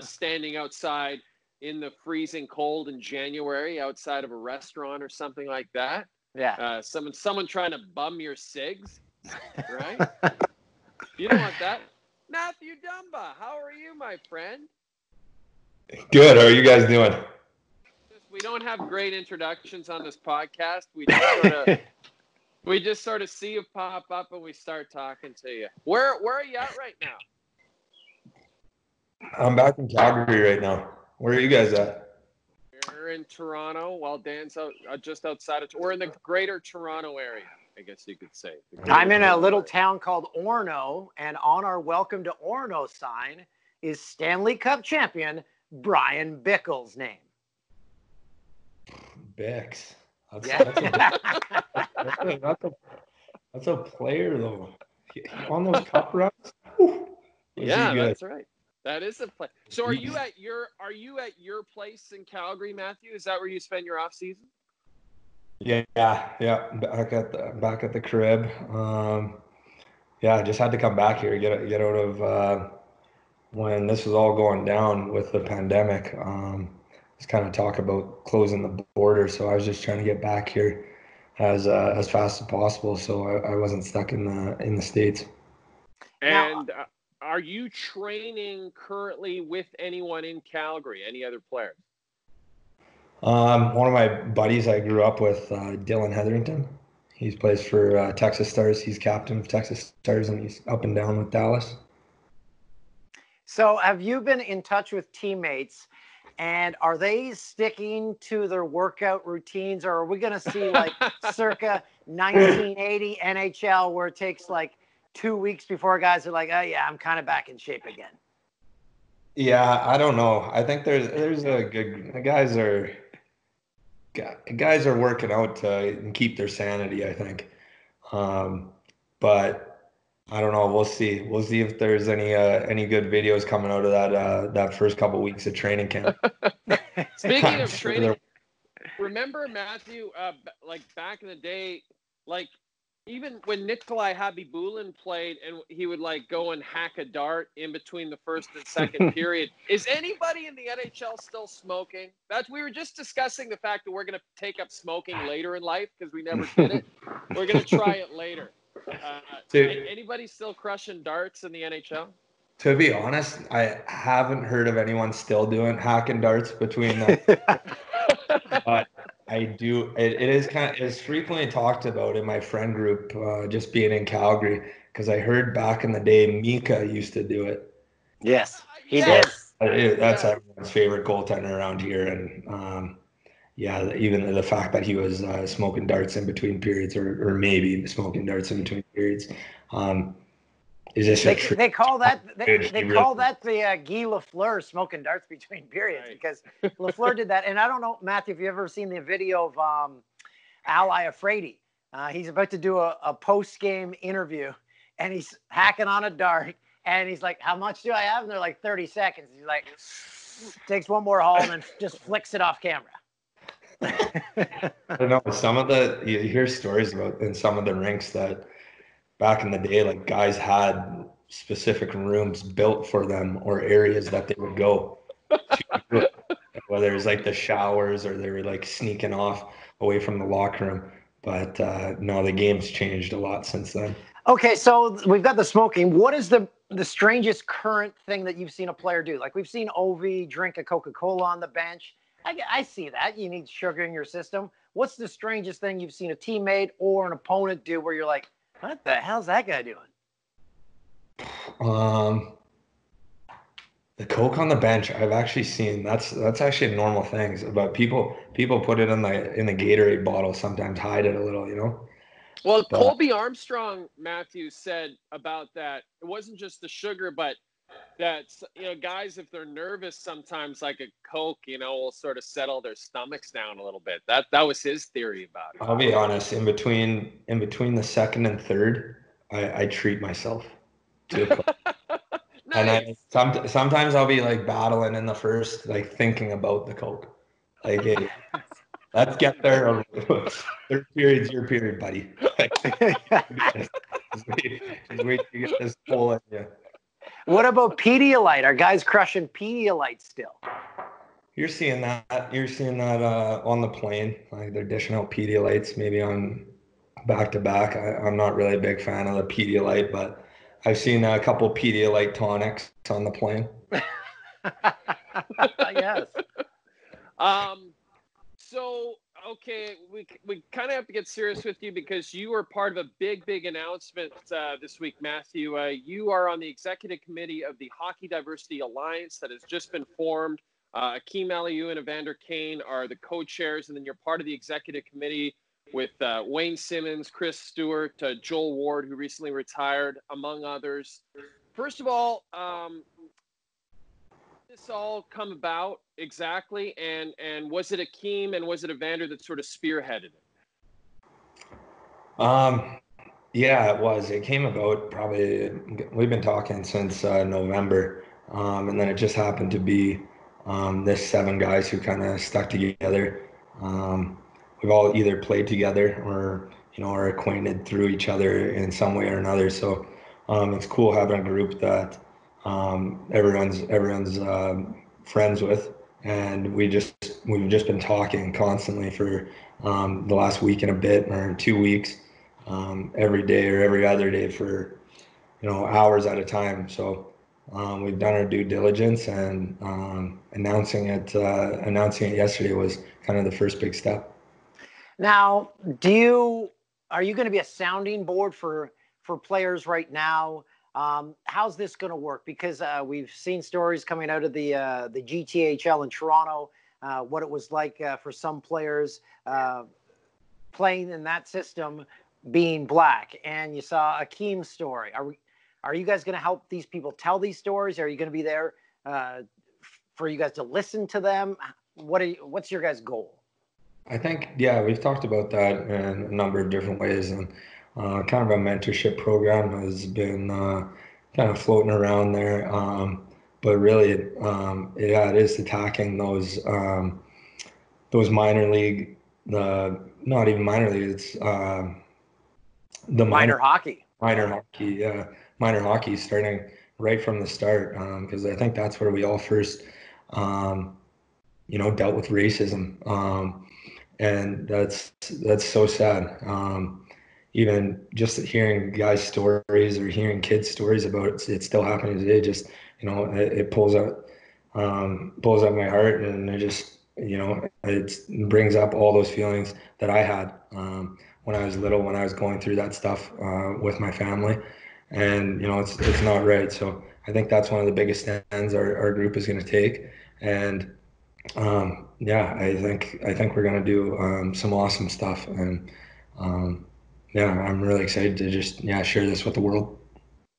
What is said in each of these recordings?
standing outside in the freezing cold in January outside of a restaurant or something like that. Yeah. Uh, someone someone trying to bum your cigs, right? you don't want that. Mathew Dumba, how are you, my friend? Good. How are you guys doing? We don't have great introductions on this podcast. We just sort of we just sort of see you pop up and we start talking to you. Where where are you at right now? I'm back in Calgary right now. Where are you guys at? We're in Toronto, while Dan's out uh, just outside of. We're in the Greater Toronto area, I guess you could say. I'm in a little Toronto town called Orono, and on our welcome to Orono sign is Stanley Cup champion Bryan Bickell's name. Bex. That's, Yeah. that's, a, that's, a, that's, a, that's a player though. On those cup runs. whew, yeah, that's right. That is a place. So, are you at your are you at your place in Calgary, Mathew? Is that where you spend your off season? Yeah, yeah, yeah. Back at the back at the crib. Um, yeah, I just had to come back here, get get out of uh, when this was all going down with the pandemic. Um, it's kind of talk about closing the border, so I was just trying to get back here as uh, as fast as possible, so I, I wasn't stuck in the in the states. Now- And uh, are you training currently with anyone in Calgary? Any other players? Um, one of my buddies I grew up with, uh, Dillon Heatherington. He plays for uh, Texas Stars. He's captain of Texas Stars, and he's up and down with Dallas. So, have you been in touch with teammates? And are they sticking to their workout routines, or are we going to see like circa 1980 NHL where it takes like two weeks before guys are like, oh, yeah, I'm kind of back in shape again? Yeah, I don't know. I think there's there's a good guys are guys are working out to keep their sanity. I think, um, but I don't know. We'll see. We'll see if there's any uh, any good videos coming out of that uh, that first couple weeks of training camp. Speaking of sure training, remember Mathew, uh, like back in the day, like even when Nikolai Khabibulin played and he would like go and hack a dart in between the first and second period. Is anybody in the NHL still smoking? That's we were just discussing the fact that we're going to take up smoking later in life because we never did it. We're going to try it later. Uh, Dude. anybody still crushing darts in the NHL? To be honest, I haven't heard of anyone still doing hacking darts between the but I do. It, it is kind of it's frequently talked about in my friend group, uh, just being in Calgary, because I heard back in the day Miikka used to do it. yes, he Yes. It- That's Yeah. everyone's favorite goaltender around here, and um, yeah, even the fact that he was uh, smoking darts in between periods, or, or maybe smoking darts in between periods, um, is just They, a tr- they call that they, they call that the uh, Guy Lafleur smoking darts between periods Right. because Lafleur did that. And I don't know, Mathew, if you ever seen the video of um, Al Iafrate. Uh, he's about to do a, a post game interview, and he's hacking on a dart, and he's like, "How much do I have?" And they're like, "30 seconds." He's like, takes one more haul and then just flicks it off camera. I don't know. Some of the you hear stories about in some of the rinks that back in the day, like guys had specific rooms built for them or areas that they would go. to do it. Whether it's like the showers or they were like sneaking off away from the locker room. But uh, no, the game's changed a lot since then. Okay, so we've got the smoking. What is the the strangest current thing that you've seen a player do? Like we've seen Ovi drink a Coca Cola on the bench. I, I see that. You need sugar in your system. What's the strangest thing you've seen a teammate or an opponent do where you're like, what the hell's that guy doing? Um, the coke on the bench, I've actually seen. That's that's actually normal things. But people people put it in the in the Gatorade bottle. Sometimes hide it a little, you know. Well, But- Colby Armstrong, Mathew said about that. It wasn't just the sugar, but that you know, guys, if they're nervous, sometimes like a Coke, you know, will sort of settle their stomachs down a little bit. That that was his theory about it. I'll be honest. In between in between the second and third, I, I treat myself. To a Coke. And I, some, sometimes I'll be like battling in the first, like thinking about the coke. Like, hey, let's get there. Third period's your period, buddy. Just wait, wait to get this in you. What about Pedialyte? Are guys crushing Pedialyte still? You're seeing that. You're seeing that uh, on the plane. Like they're dishing out Pedialytes, maybe on back to back. I'm not really a big fan of the Pedialyte, but I've seen a couple Pedialyte tonics on the plane. yes. Um. So okay, we we kind of have to get serious with you because you are part of a big, big announcement uh, this week, Mathew. Uh, you are on the executive committee of the Hockey Diversity Alliance that has just been formed. Uh, Akim Aliu and Evander Kane are the co-chairs, and then you're part of the executive committee with uh, Wayne Simmonds, Chris Stewart, uh, Joel Ward, who recently retired, among others. First of all, um, this all come about exactly, and and was it Akim and was it Evander that sort of spearheaded it? Um, yeah, it was. It came about probably. We've been talking since uh, November, um, and then it just happened to be um, this seven guys who kind of stuck together. Um, we've all either played together or you know are acquainted through each other in some way or another. So um, it's cool having a group that um, everyone's everyone's um, friends with, and we just we've just been talking constantly for um, the last week and a bit or two weeks, um, every day or every other day for you know hours at a time. So um, we've done our due diligence, and um, announcing it uh, announcing it yesterday was kind of the first big step. Now, do you are you going to be a sounding board for for players right now? Um, how's this going to work? Because uh, we've seen stories coming out of the uh, the GTHL in Toronto, uh, what it was like uh, for some players uh, playing in that system being black, and you saw Akim's story. Are we, are you guys going to help these people tell these stories? Are you going to be there uh, for you guys to listen to them? What are you, what's your guys' goal? I think yeah, we've talked about that in a number of different ways, and uh, kind of a mentorship program has been uh, kind of floating around there. Um, but really, um, yeah, it is attacking those um, those minor league, the not even minor league, it's uh, the minor, minor, hockey. Minor hockey, yeah, minor hockey starting right from the start because um, I think that's where we all first, um, you know, dealt with racism, um, and that's that's so sad. Um, even just hearing guys' stories or hearing kids' stories about it, it's still happening today. Just you know, it, it pulls out um, pulls out my heart, and it just you know, it brings up all those feelings that I had um, when I was little, when I was going through that stuff uh, with my family, and you know, it's it's not right. So I think that's one of the biggest stands our, our group is going to take, and um, yeah, I think I think we're going to do um, some awesome stuff, and um, yeah, I'm really excited to just yeah share this with the world.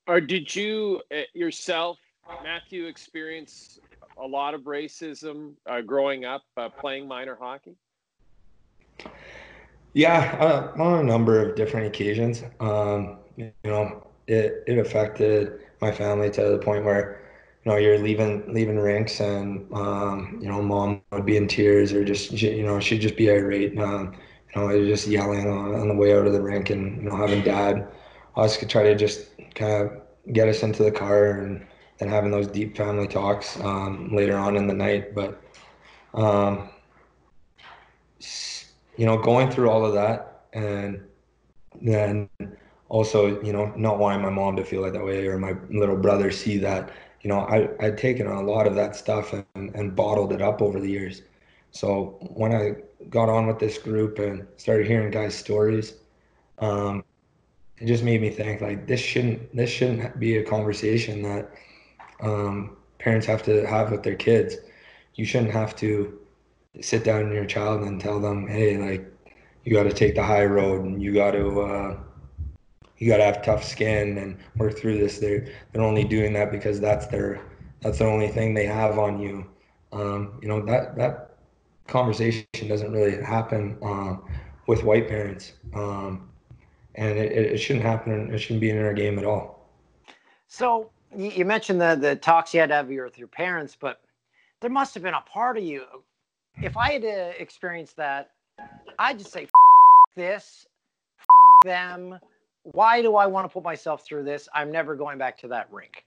Or did you uh, yourself, Mathew, experience a lot of racism uh, growing up uh, playing minor hockey? Yeah, uh, on a number of different occasions. Um, you know, it it affected my family to the point where you know you're leaving leaving rinks and um, you know mom would be in tears or just you know she'd just be irate. Um, you know, was just yelling on, on the way out of the rink and, you know, having dad us could try to just kind of get us into the car and then having those deep family talks um, later on in the night. But, um, you know, going through all of that and then also, you know, not wanting my mom to feel like that way or my little brother see that, you know, I, I'd taken a lot of that stuff and, and bottled it up over the years. So when I got on with this group and started hearing guys' stories, um, it just made me think like this shouldn't this shouldn't be a conversation that um, parents have to have with their kids. You shouldn't have to sit down your child and tell them, hey, like you got to take the high road and you got to uh, you got to have tough skin and work through this. They're they're only doing that because that's their that's the only thing they have on you. Um, you know that that conversation doesn't really happen uh, with white parents, um, and it, it shouldn't happen. It shouldn't be in our game at all. So you mentioned the the talks you had to have with your parents, but there must have been a part of you. If I had to experience that, I'd just say this, them. Why do I want to put myself through this? I'm never going back to that rink.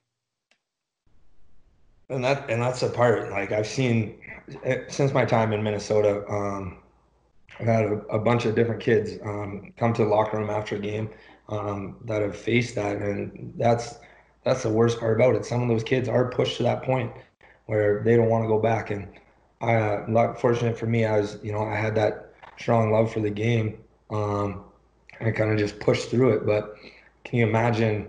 And that and that's the part. Like I've seen eh, since my time in Minnesota, um, I've had a, a, bunch of different kids um, come to the locker room after a game um, that have faced that, and that's that's the worst part about it. Some of those kids are pushed to that point where they don't want to go back, and I, uh, fortunate for me, I was you know I had that strong love for the game. Um, I kind of just pushed through it, but can you imagine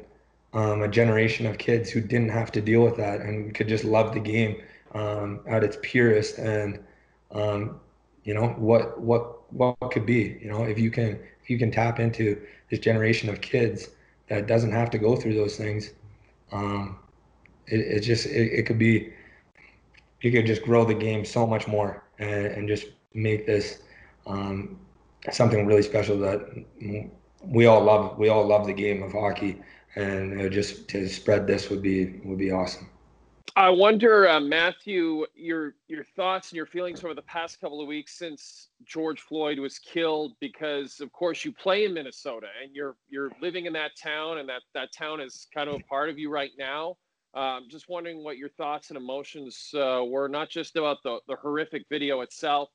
um, a generation of kids who didn't have to deal with that and could just love the game um, at its purest. And um, you know what what what could be you know if you can if you can tap into this generation of kids that doesn't have to go through those things um, it, it just it, it could be you could just grow the game so much more and, and just make this um, something really special that we all love we all love the game of hockey and just to spread this would be would be awesome. I wonder, uh, Mathew, your your thoughts and your feelings over the past couple of weeks since George Floyd was killed, because of course you play in Minnesota and you're you're living in that town, and that that town is kind of a part of you right now. Um, just wondering what your thoughts and emotions uh, were, not just about the, the horrific video itself,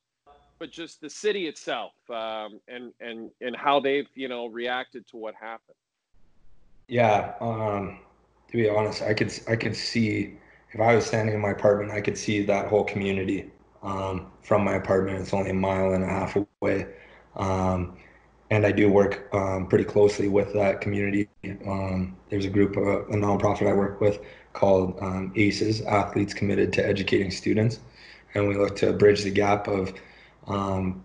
but just the city itself, um, and and and how they've you know reacted to what happened. Yeah, um, to be honest, I could I could see if I was standing in my apartment, I could see that whole community um, from my apartment. It's only a mile and a half away, um, and I do work um, pretty closely with that community. Um, there's a group, of, a nonprofit I work with called um, ACES, Athletes Committed to Educating Students, and we look to bridge the gap of um,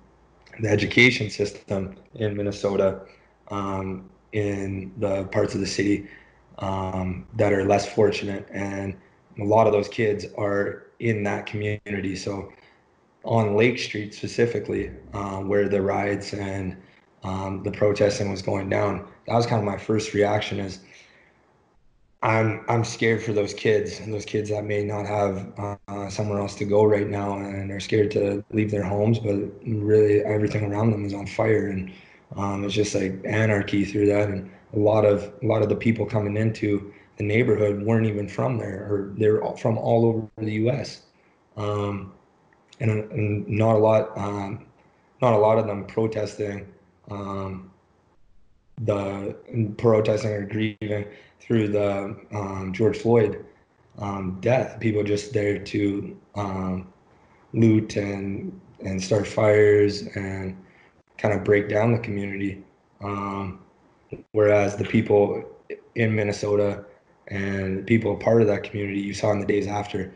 the education system in Minnesota in the parts of the city um, that are less fortunate. And a lot of those kids are in that community. So on Lake Street specifically, uh, where the riots and um, the protesting was going down, that was kind of my first reaction is I'm I'm scared for those kids and those kids that may not have uh, somewhere else to go right now and they're scared to leave their homes, but really everything around them is on fire and um, it's just like anarchy through that, and a lot of a lot of the people coming into the neighborhood weren't even from there, or they're from all over the U.S. Um, and, and, not a lot, um, not a lot of them protesting um, the protesting or grieving through the um, George Floyd um, death. People just there to loot and and start fires and kind of break down the community. Um, whereas the people in Minnesota and people part of that community you saw in the days after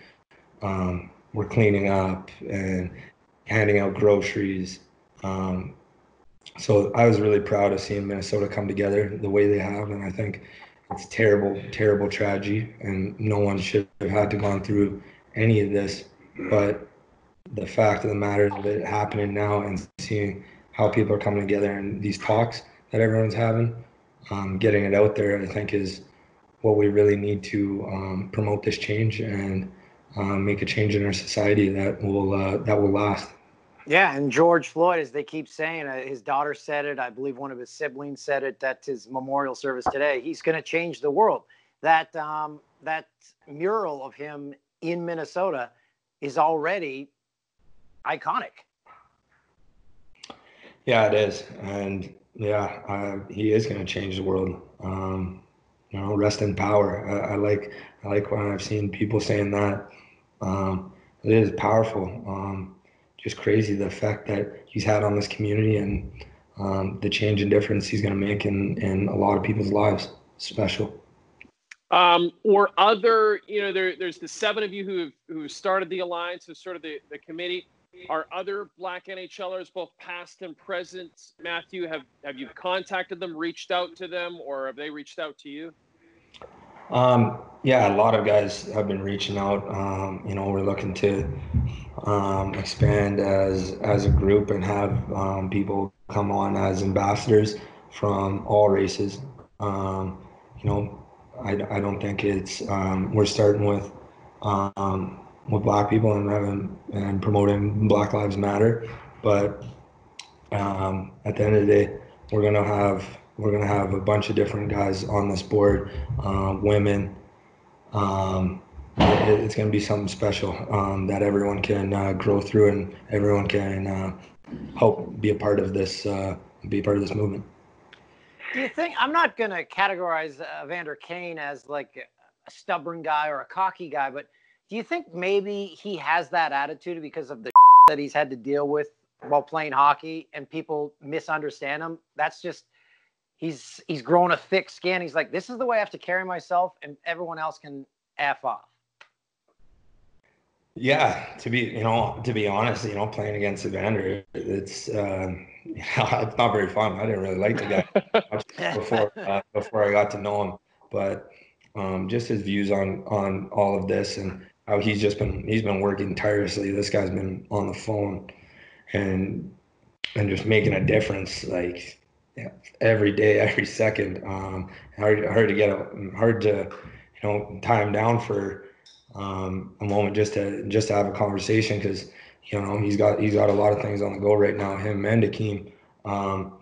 um, were cleaning up and handing out groceries. Um, so I was really proud of seeing Minnesota come together the way they have, and I think it's terrible, terrible tragedy, and no one should have had to gone through any of this. But the fact of the matter of it happening now and seeing how people are coming together and these talks that everyone's having, um, getting it out there, I think is what we really need to um, promote this change and um, make a change in our society that will uh, that will last. Yeah, and George Floyd, as they keep saying, uh, his daughter said it. I believe one of his siblings said it. That's his memorial service today. He's going to change the world. That um, that mural of him in Minnesota is already iconic. Yeah, it is, and yeah, he is going to change the world. Um, you know, rest in power. I, I, like I like when I've seen people saying that. Um, it is powerful. Um, just crazy the effect that he's had on this community and um, the change and difference he's going to make in in a lot of people's lives. Special. Um, or other, you know, there, there's the seven of you who who started the alliance, who sort of the, the committee. Are other black NHLers, both past and present, Mathew, have, have you contacted them, reached out to them, or have they reached out to you? Um, yeah, a lot of guys have been reaching out. Um, you know, we're looking to um, expand as as a group and have um, people come on as ambassadors from all races. Um, you know, I, I don't think it's um, we're starting with um, with black people and having and promoting Black Lives Matter. But um, at the end of the day, we're gonna have we're gonna have a bunch of different guys on this board, uh, women, um, it, it's going to be something special um, that everyone can uh, grow through and everyone can uh, help be a part of this uh, be part of this movement. Do you think I'm not going to categorize Evander Kane as like a stubborn guy or a cocky guy, but do you think maybe he has that attitude because of the that he's had to deal with while playing hockey and people misunderstand him? That's just he's he's grown a thick skin. He's like, this is the way I have to carry myself, and everyone else can f off. Yeah, to be you know to be honest, you know playing against Evander, it's you know, it's not very fun. I didn't really like the guy before uh, before I got to know him, but um, just his views on on all of this and how he's just been he's been working tirelessly. This guy's been on the phone and and just making a difference like yeah, every day, every second. Um, hard hard to get a, hard to you know time down for um, a moment just to just to have a conversation because you know he's got he's got a lot of things on the go right now. Him and Akim. Um,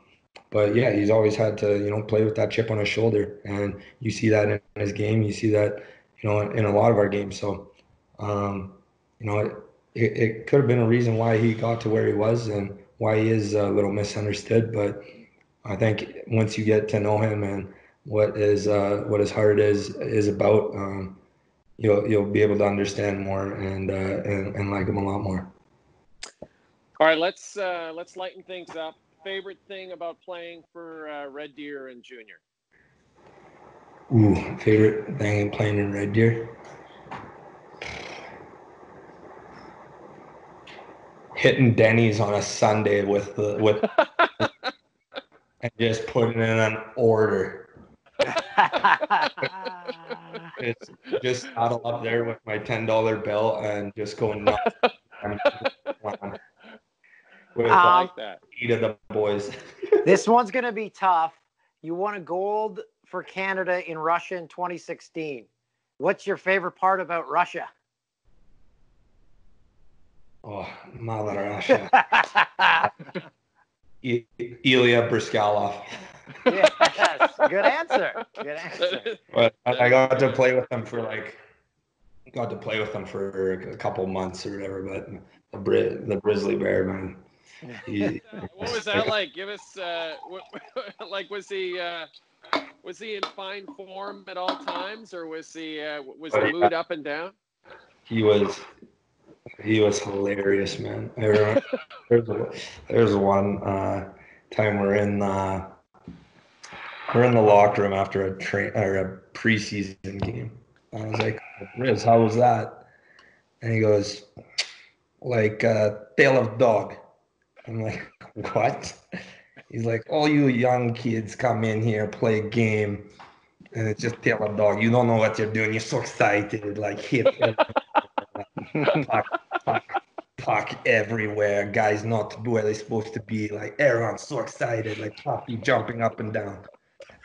but yeah, he's always had to you know play with that chip on his shoulder, and you see that in his game. You see that you know in a lot of our games. So um, you know it, it, it could have been a reason why he got to where he was and why he is a little misunderstood. But I think once you get to know him and what is uh, what his heart is is about, um, you'll you'll be able to understand more and, uh, and and like him a lot more. All right, let's uh, let's lighten things up favorite thing about playing for uh, Red Deer and Junior? Ooh, favorite thing playing in Red Deer? Hitting Denny's on a Sunday with the with and just putting in an order. it's just saddle up there with my ten dollar bill and just going nuts. with um, like that. Eat of the boys. this one's going to be tough. You won a gold for Canada in Russia in 2016. What's your favorite part about Russia? Oh, Mother Russia. Ilya Bryzgalov. yes, good answer. Good answer. But I got to play with them for like, got to play with them for a couple months or whatever. But the Bri- the Grizzly Bear man, what was that like? Give us uh, what, like was he uh, was he in fine form at all times, or was he uh, was the mood up and down? He was he was hilarious, man. I remember there's a, there's one uh, time we're in uh, we're in the locker room after a train or a preseason game. I was like, Riz, how was that? And he goes, like uh, tail of dog. I'm like, what? He's like, all you young kids come in here, play a game, and it's just tail of dog. You don't know what you're doing. You're so excited, like hit puck, puck, puck everywhere. Guys not where they're supposed to be. Like Aaron, so excited, like puppy jumping up and down.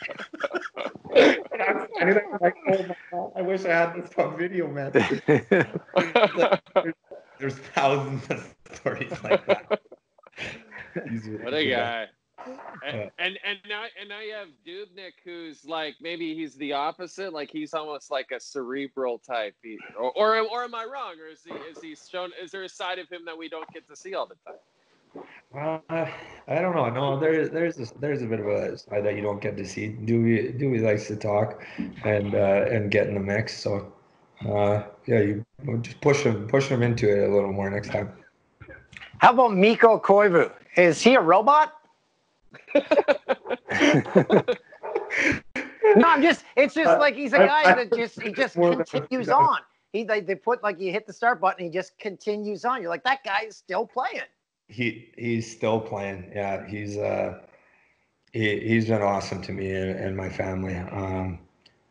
and I'm like, oh my god, I wish I had this on video, man. there's, there's thousands of stories like that what a guy. And, and and now and now you have Dubnyk, who's like maybe he's the opposite, like he's almost like a cerebral type, or or, or am I wrong, or is he is he shown? Is there a side of him that we don't get to see all the time? Uh, I don't know. No, there, there's a, there's a bit of a side that you don't get to see. Dewey Dewey likes to talk and uh, and get in the mix. So uh, yeah, you just push him push him into it a little more next time. How about Mikko Koivu? Is he a robot? No, I'm just. It's just uh, like he's a guy that just he just continues on. He they, they put like you hit the start button, he just continues on. You're like that guy is still playing. He he's still playing. Yeah, he's uh he he's been awesome to me and, and my family. Um,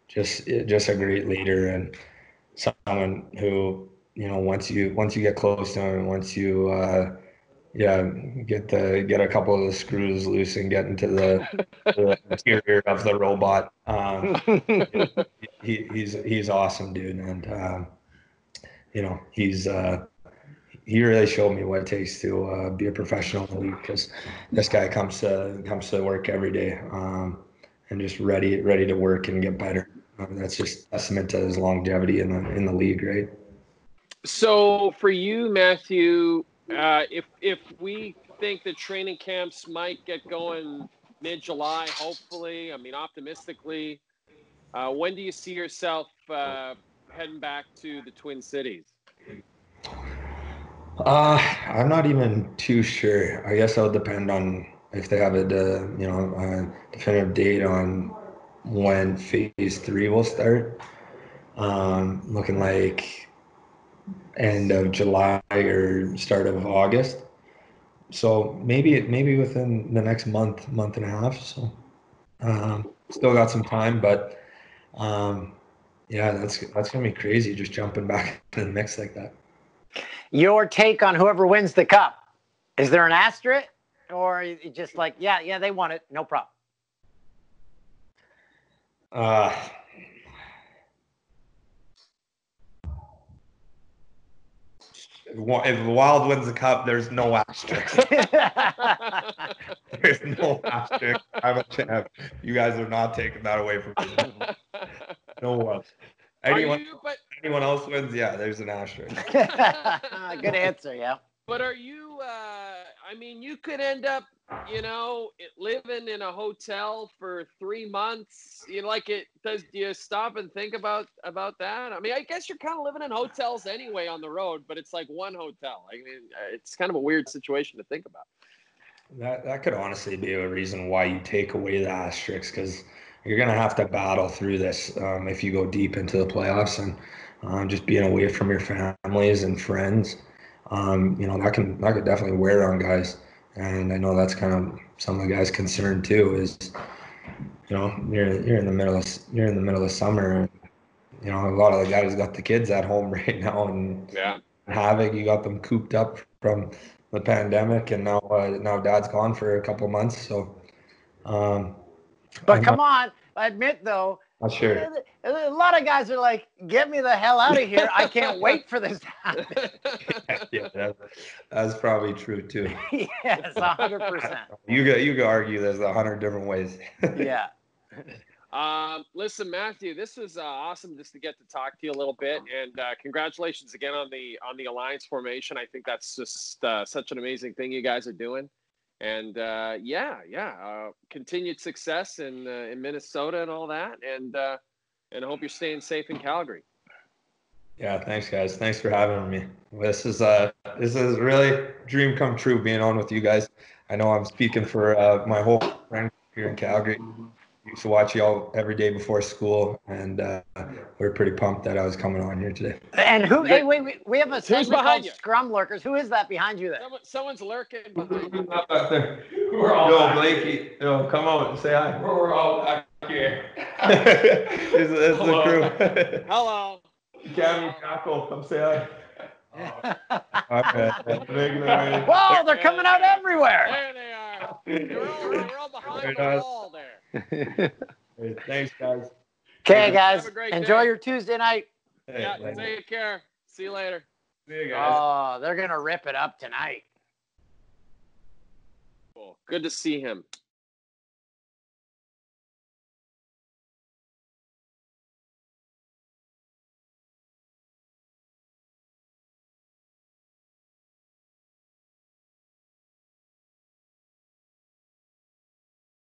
just just a great leader and someone who you know once you once you get close to him, once you uh, yeah, get the get a couple of the screws loose and get into the, the interior of the robot. Um, he, he's he's awesome, dude, and um, you know he's uh, he really showed me what it takes to uh, be a professional league because this guy comes to comes to work every day um, and just ready ready to work and get better. Um, that's just testament to his longevity in the in the league, right? So for you, Mathew, uh, if if we think the training camps might get going mid July, hopefully, I mean optimistically, uh, when do you see yourself uh, heading back to the Twin Cities? Uh, I'm not even too sure. I guess it'll depend on if they have a you know a definitive date on when phase three will start. Um, looking like end of July or start of August. So maybe it maybe within the next month, month and a half. So um, still got some time, but um, yeah, that's that's gonna be crazy just jumping back in the mix like that. Your take on whoever wins the cup? Is there an asterisk, or just like, yeah, yeah, they won it, no problem? Uh, if Wild wins the cup, there's no asterisk. there's no asterisk. I'm a champ. You guys are not taking that away from me. No one. Anyone, you, but, anyone else wins, yeah, there's an asterisk. Good answer, yeah. But are you? Uh, I mean, you could end up, you know, living in a hotel for three months. You know, like it. Does do you stop and think about about that? I mean, I guess you're kind of living in hotels anyway on the road, but it's like one hotel. I mean, it's kind of a weird situation to think about. That that could honestly be a reason why you take away the asterisks because you're going to have to battle through this um, if you go deep into the playoffs and um, just being away from your families and friends. Um, you know that can that could definitely wear on guys, and I know that's kind of some of the guys' concern too. Is you know you're you're in the middle of you're in the middle of summer. And, you know a lot of the guys got the kids at home right now, and yeah, havoc. You got them cooped up from the pandemic, and now uh, now dad's gone for a couple months. So, um, but come on, admit though, not sure. A lot of guys are like, "Get me the hell out of here! I can't wait for this to happen." yeah, that, that's probably true too. yes, hundred percent. You could you could argue there's a hundred different ways. yeah. Um, listen, Mathew, this was uh, awesome just to get to talk to you a little bit, and uh, congratulations again on the on the alliance formation. I think that's just uh, such an amazing thing you guys are doing and uh, yeah, yeah, uh, continued success in uh, in Minnesota and all that, and uh, and I hope you're staying safe in Calgary. Yeah, thanks, guys. Thanks for having me. This is uh, this is really dream come true being on with you guys. I know I'm speaking for uh, my whole friend here in Calgary used to watch y'all every day before school, and uh, we are pretty pumped that I was coming on here today. And who? Hey, wait, wait we have a segment called you? Scrum Lurkers. Who is that behind you there? Someone, someone's lurking behind you. We're all Yo, Blakey. Yo, come on, say hi. We're all back here. it's, it's the crew. Hello. Cammy Tackle, come say hi. okay. Whoa, they're coming out everywhere. There they are. They're all, they're all behind the wall there. Thanks, guys. Okay, guys. Enjoy day. your Tuesday night. Hey, yeah, later. take care. See you later. See you guys. Oh, they're gonna rip it up tonight. Cool. Good to see him.